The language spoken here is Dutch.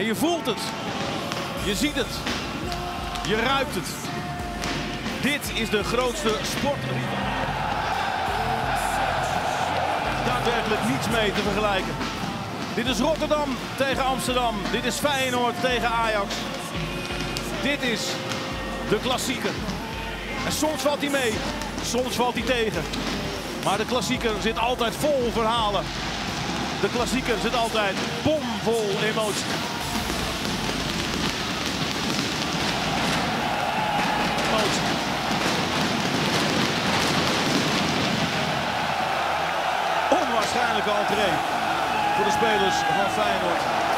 En je voelt het. Je ziet het. Je ruikt het. Dit is de grootste sport. Daadwerkelijk niets mee te vergelijken. Dit is Rotterdam tegen Amsterdam. Dit is Feyenoord tegen Ajax. Dit is de klassieker. En soms valt hij mee, soms valt hij tegen. Maar de klassieker zit altijd vol verhalen. De klassieker zit altijd bomvol emotie. Emotie. Onwaarschijnlijke entree voor de spelers van Feyenoord.